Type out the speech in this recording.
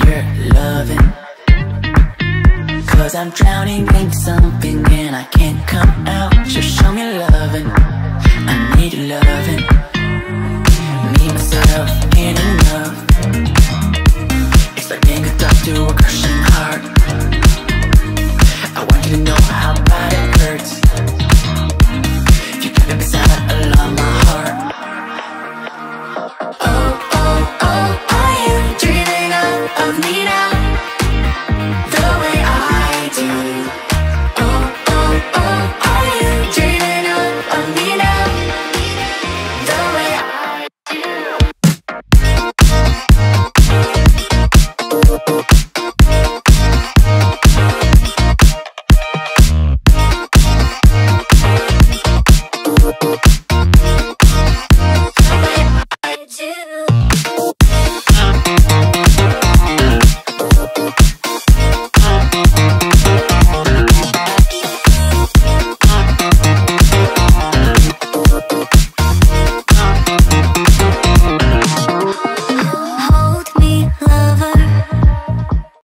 loving. Cause I'm drowning in something and I can't come out. Just show me loving, I need your loving. Need myself, in enough It's like being a doctor a crushing heart.